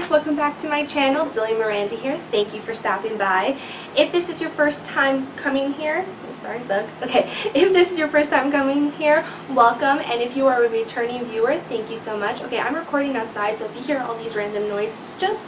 back to my channel. Dilia Miranda here. Thank you for stopping by. If this is your first time coming here, I'm sorry, bug. Okay, if this is your first time coming here, welcome. And if you are a returning viewer, thank you so much. Okay, I'm recording outside, so if you hear all these random noises, just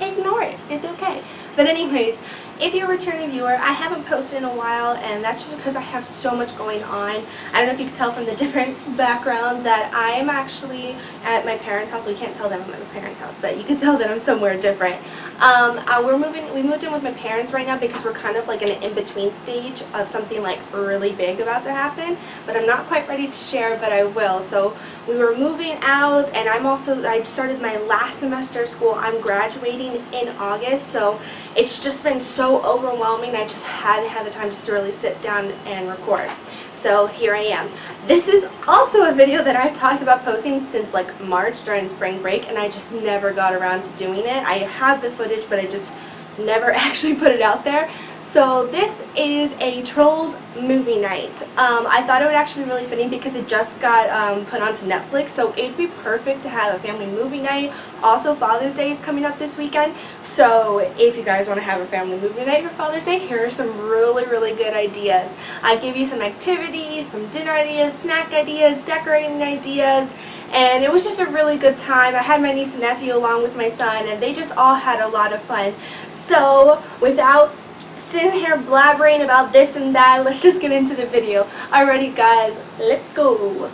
ignore it. It's okay. But anyways, if you're a returning viewer, I haven't posted in a while and that's just because I have so much going on. I don't know if you can tell from the different background that I'm actually at my parents' house. We can't tell them I'm at my parents' house, but you can tell that I'm somewhere different. Um, uh, we're moving, we moved in with my parents right now because we're kind of like in an in-between stage of something like really big about to happen, but I'm not quite ready to share, but I will. So we were moving out and I'm also, I started my last semester of school. I'm graduating in August, so it's just been so overwhelming. I just hadn't had the time just to really sit down and record. So here I am. This is also a video that I've talked about posting since like March during spring break and I just never got around to doing it. I had the footage but I just never actually put it out there. So this is a Trolls movie night. Um, I thought it would actually be really fitting because it just got um, put onto Netflix, so it'd be perfect to have a family movie night. Also, Father's Day is coming up this weekend, so if you guys want to have a family movie night for Father's Day, here are some really, really good ideas. I'd give you some activities, some dinner ideas, snack ideas, decorating ideas, and it was just a really good time. I had my niece and nephew along with my son and they just all had a lot of fun. So without sitting here blabbering about this and that, let's just get into the video. Alrighty guys, let's go.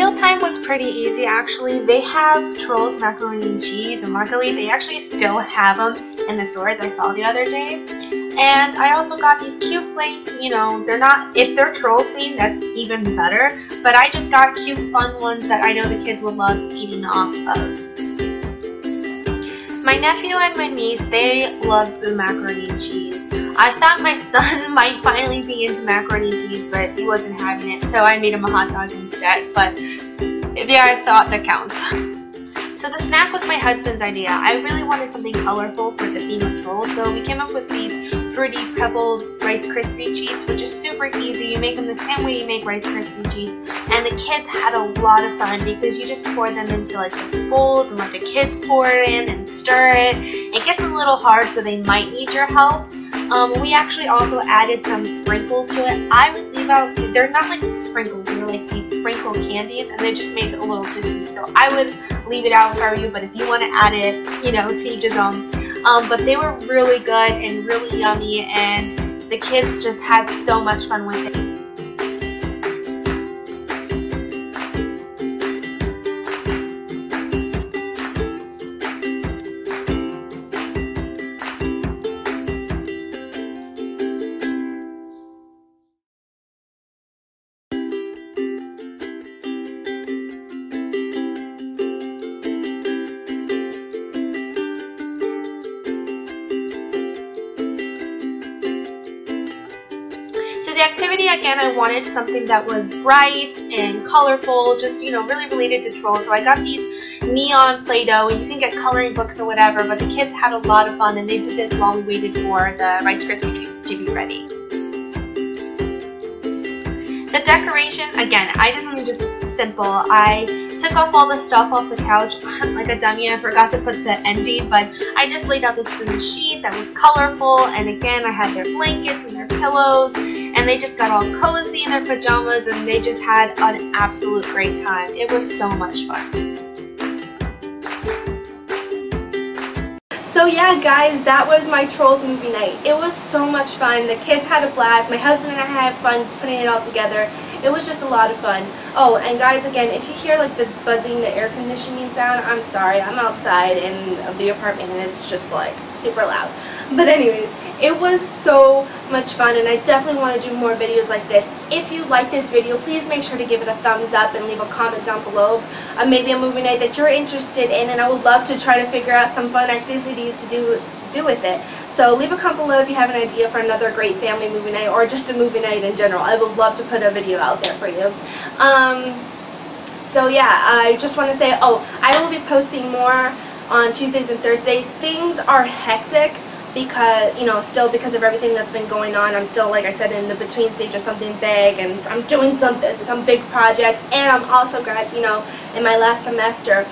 Mealtime was pretty easy actually. They have Trolls macaroni and cheese and luckily they actually still have them in the stores I saw the other day. And I also got these cute plates, you know, they're not, if they're troll themed, that's even better. But I just got cute fun ones that I know the kids would love eating off of. My nephew and my niece, they loved the macaroni and cheese. I thought my son might finally be into macaroni and cheese, but he wasn't having it, so I made him a hot dog instead. But there I thought that counts. So the snack was my husband's idea. I really wanted something colorful for the theme of trolls, so we came up with these fruity pebbled Rice Krispie treats, which is super easy. You make them the same way you make Rice Krispie treats. And the kids had a lot of fun because you just pour them into like bowls and let the kids pour it in and stir it. It gets a little hard, so they might need your help. Um, we actually also added some sprinkles to it. I would leave out, they're not like sprinkles, they're like these sprinkle candies and they just made it a little too sweet. So I would leave it out for you, but if you want to add it, you know, to each his own. Um, but they were really good and really yummy and the kids just had so much fun with it. Activity, again, I wanted something that was bright and colorful, just, you know, really related to trolls. So I got these neon Play-Doh, and you can get coloring books or whatever, but the kids had a lot of fun, and they did this while we waited for the Rice Krispie treats to be ready. The decoration, again, I did something just simple. I took off all the stuff off the couch like a dummy. I forgot to put the ending, but I just laid out this green sheet that was colorful, and again, I had their blankets and their pillows, and they just got all cozy in their pajamas, and they just had an absolute great time. It was so much fun. So yeah guys, that was my Trolls movie night. It was so much fun. The kids had a blast. My husband and I had fun putting it all together. It was just a lot of fun. Oh, and guys, again, if you hear like this buzzing, the air conditioning sound, I'm sorry. I'm outside in the apartment and it's just like super loud. But anyways, it was so much fun and I definitely want to do more videos like this. If you like this video, please make sure to give it a thumbs up and leave a comment down below of uh, maybe a movie night that you're interested in and I would love to try to figure out some fun activities to do do with it. So leave a comment below if you have an idea for another great family movie night or just a movie night in general. I would love to put a video out there for you. Um, so yeah, I just want to say, oh, I will be posting more on Tuesdays and Thursdays. Things are hectic because you know still because of everything that's been going on I'm still like I said in the between stage of something big and I'm doing something some big project and I'm also grad you know in my last semester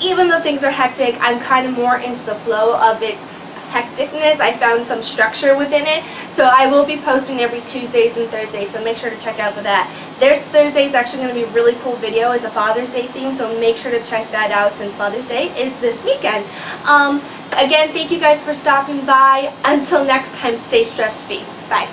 even though things are hectic I'm kind of more into the flow of its hecticness I found some structure within it so I will be posting every Tuesdays and Thursdays so make sure to check out for that this Thursday is actually going to be a really cool video it's a Father's Day theme so make sure to check that out since Father's Day is this weekend um, Again, thank you guys for stopping by. Until next time, stay stress-free. Bye.